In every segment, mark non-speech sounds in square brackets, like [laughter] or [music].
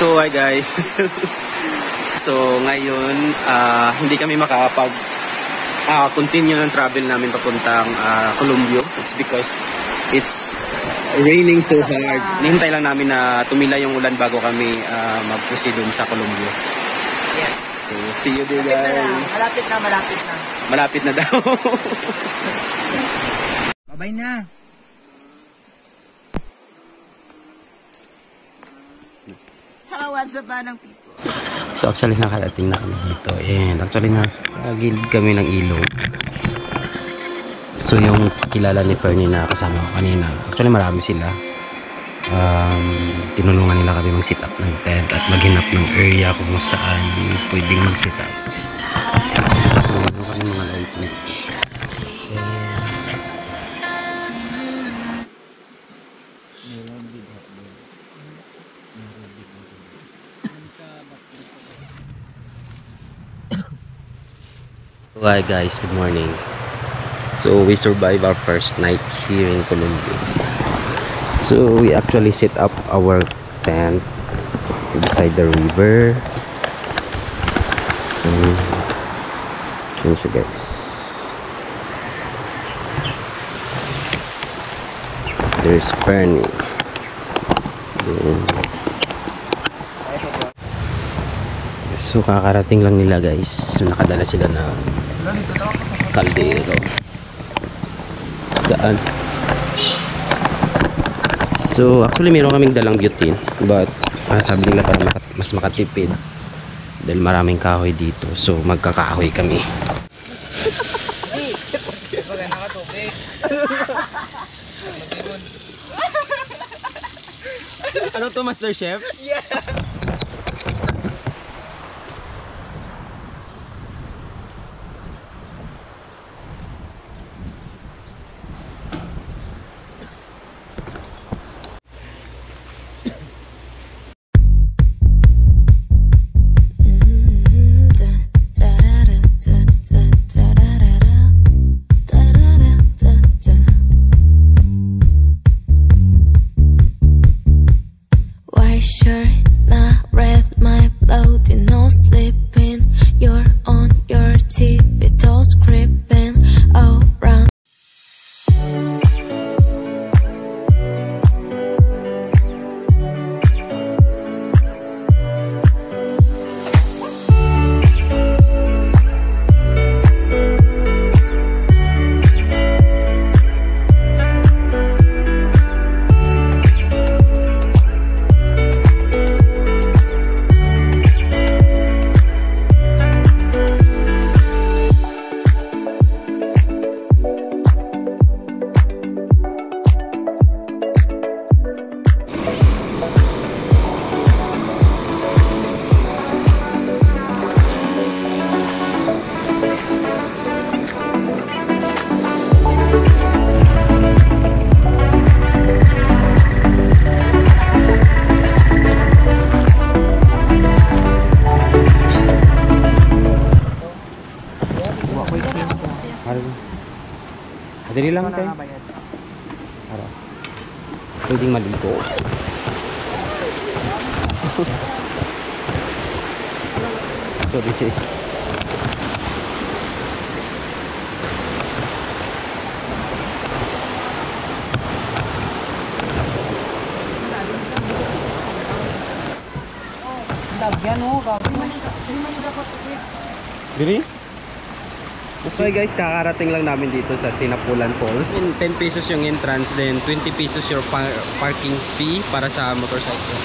So, hi guys. [laughs] so, ngayon, ah, hindi kami makapag ah, continue ng travel namin papuntang ah, Colombia. It's because it's raining so hard. Nihintay lang namin na tumila yung ulan bago kami ah, mag-proceed dun sa Colombia. Yes. So, see you there guys. Malapit na, malapit na. Malapit na daw. [laughs] Babay na. What's up, ng people? So actually nakarating na kami dito and actually nasa gilid kami ng ilog. So yung kilala ni Fernie na kasama ko kanina, actually marami sila. Um, tinulungan nila kami mag-set up ng tent at maghinap ng area kung saan pwedeng mag-set up. So kami mga lights. So hi guys, good morning. So we survived our first night here in Colombia. So we actually set up our tent beside the river. So yun siya guys. There's Fernie. So kakarating lang nila guys. So nakadala sila na kaldero. Saan? So actually meron kaming dalang butane but ah, sabi nila para makat- mas makatipid dahil maraming kahoy dito. So magkakahoy kami. ano to Master Chef? White Madali lang tayo. Para. Pwedeng maligo. so this is Dagyan, oh, gabi. Diri? So guys, kakarating lang namin dito sa Sinapulan Falls. 10 pesos yung entrance, then 20 pesos your par parking fee para sa motorcycle.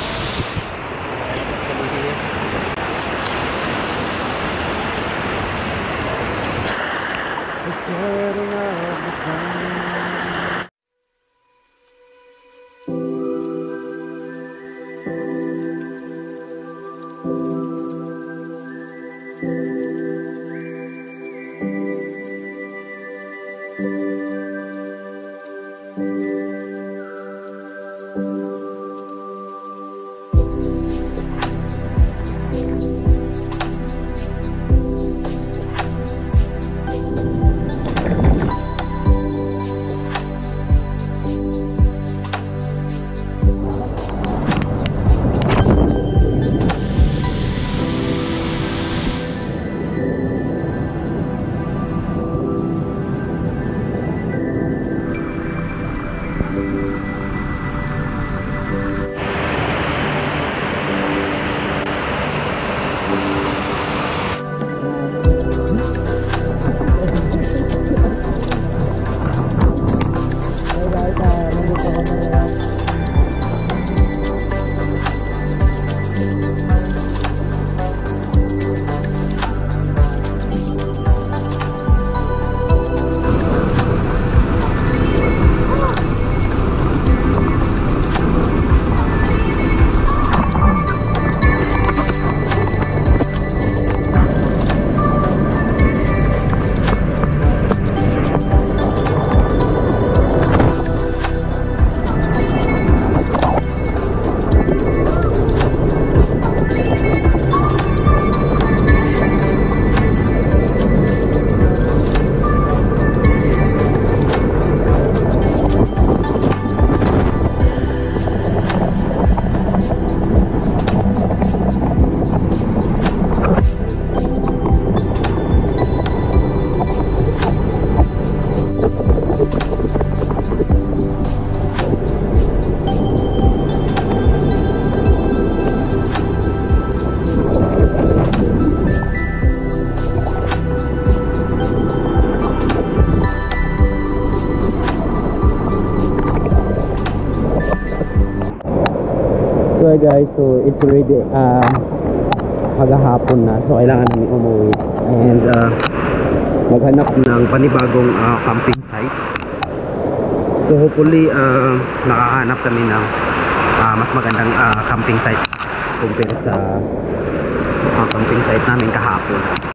The setting of the sun Alright guys, so it's already uh, paghahapon na. So kailangan namin umuwi. And uh, maghanap ng panibagong uh, camping site. So hopefully uh, nakahanap kami ng uh, mas magandang uh, camping site compare sa uh, camping site namin kahapon.